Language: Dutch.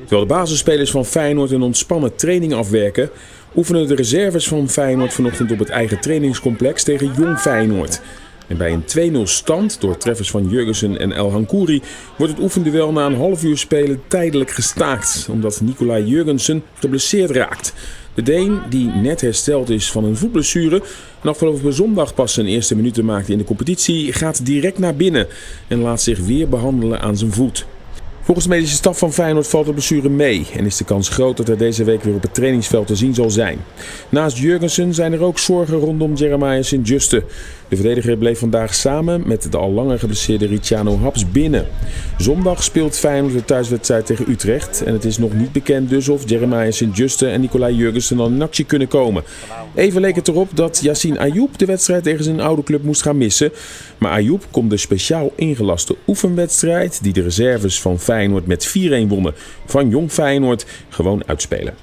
Terwijl de basisspelers van Feyenoord een ontspannen training afwerken, oefenen de reserves van Feyenoord vanochtend op het eigen trainingscomplex tegen Jong Feyenoord. En bij een 2-0 stand door treffers van Jurgensen en El Hankouri wordt het oefenduel na een half uur spelen tijdelijk gestaakt, omdat Nicolai Jurgensen geblesseerd raakt. De Deen, die net hersteld is van een voetblessure en afgelopen zondag pas zijn eerste minuten maakte in de competitie, gaat direct naar binnen en laat zich weer behandelen aan zijn voet. Volgens de medische staf van Feyenoord valt de blessure mee en is de kans groot dat hij deze week weer op het trainingsveld te zien zal zijn. Naast Jurgensen zijn er ook zorgen rondom Jeremiah Sint-Juste. De verdediger bleef vandaag samen met de al langer geblesseerde Ricciano Haps binnen. Zondag speelt Feyenoord de thuiswedstrijd tegen Utrecht en het is nog niet bekend dus of Jeremiah Sint-Juste en Nicolai Jurgensen dan in actie kunnen komen. Even leek het erop dat Yassine Ayoub de wedstrijd tegen zijn oude club moest gaan missen. Maar Ayoub komt de speciaal ingelaste oefenwedstrijd die de reserves van Feyenoord met 4-1 wonnen van Jong Feyenoord gewoon uitspelen.